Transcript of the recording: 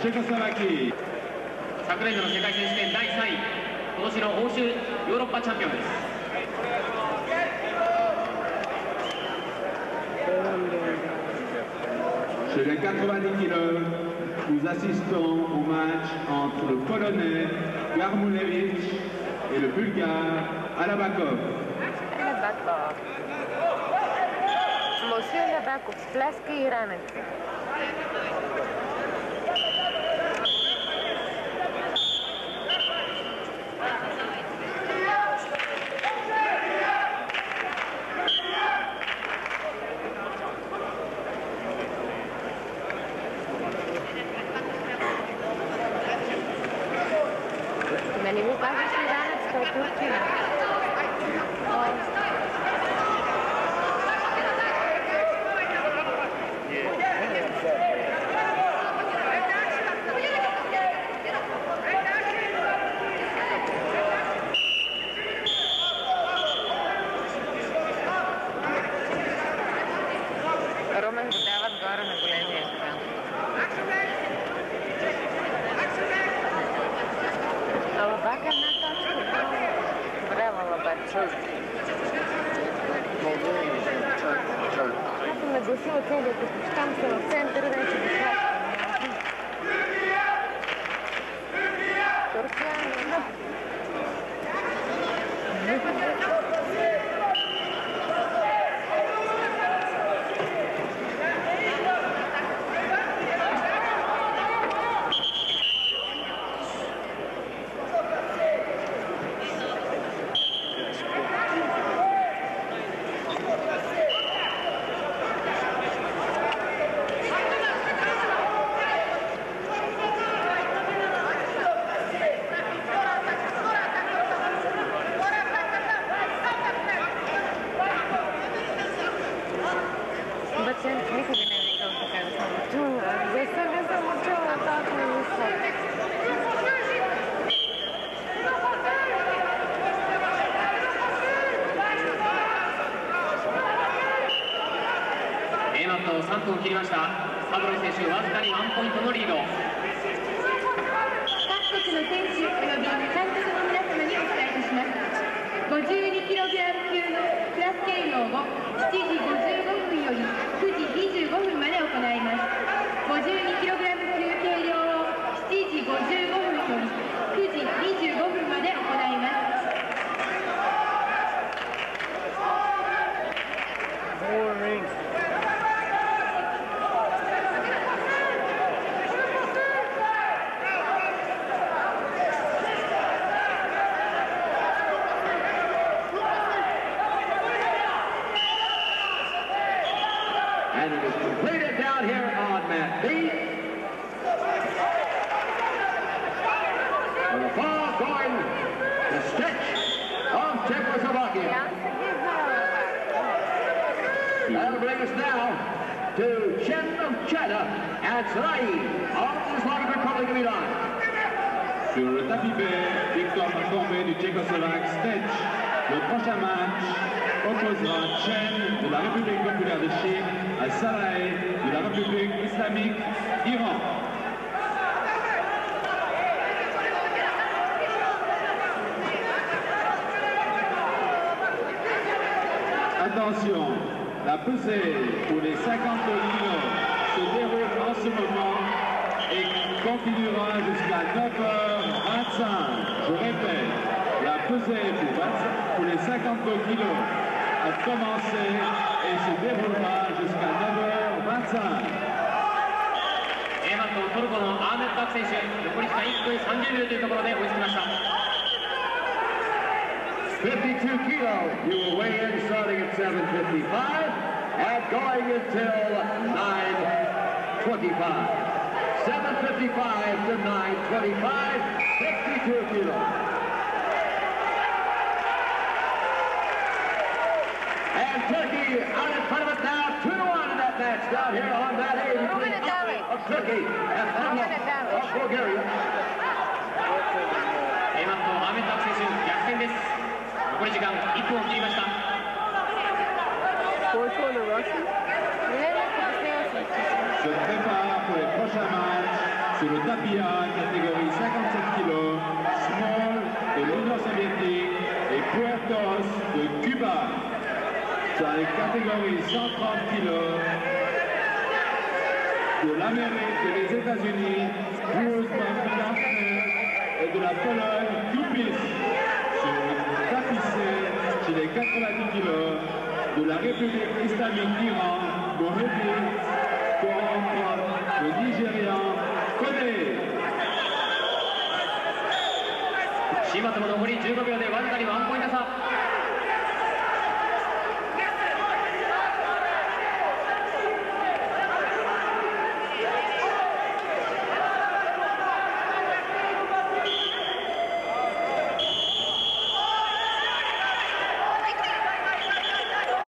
チェコスロバキ昨年度の世界選手権第3位今年の欧州ヨーロッパチャンピオンです Chez les 90 kilos, nous assistons au match entre le Polonais Garmulewicz et le Bulgare Alabakov. Moshe Alabakov, Splaski et Ramen. por tirar. Браво, Лабак. Аз съм нагласила целият като там са в центъра, вече 3分切りました。サブロ選手わずかに1ポイントのリード。各国の選手 And it is completed down here on mat B. For the far going, the stretch of Czechoslovakia. That'll bring us now to Chenovcheta and Sarai of the Slavic Republic of Iran. Sur le tapis vert, victoire accordée du Tchécoslovaque Stech. Le prochain match opposera Chen de la République populaire de Chine de la République islamique d'Iran. Attention, la pesée pour les 52 kilos se déroule en ce moment et continuera jusqu'à 9h25. Je répète, la pesée pour, 25 pour les 52 kilos a commencé et se déroulera jusqu'à 9h25. A マットトルコのアーメットアク選手残り時間1分30秒というところで追いつきました52 kilo. You will weigh in starting at 7.55 and going until 9.25. 7.55 to 9.25, 52 kilo. And Turkey out in front of us now, 2 to 1 in that match down here on that A between Hungary of Turkey and Anna of Bulgaria. Sur le tapis catégorie 57 kg, Small de l'Union soviétique et Puertos de Cuba. Dans les catégories 130 kg, de l'Amérique et des États-Unis, Grossman Gartner et de la Pologne, Kupis. Sur le tapis C, chez les 90 kg, de la République islamique d'Iran, Mohedi, contre le Nigérian, Koné. 島とも残り15秒でわずかにワンポイント差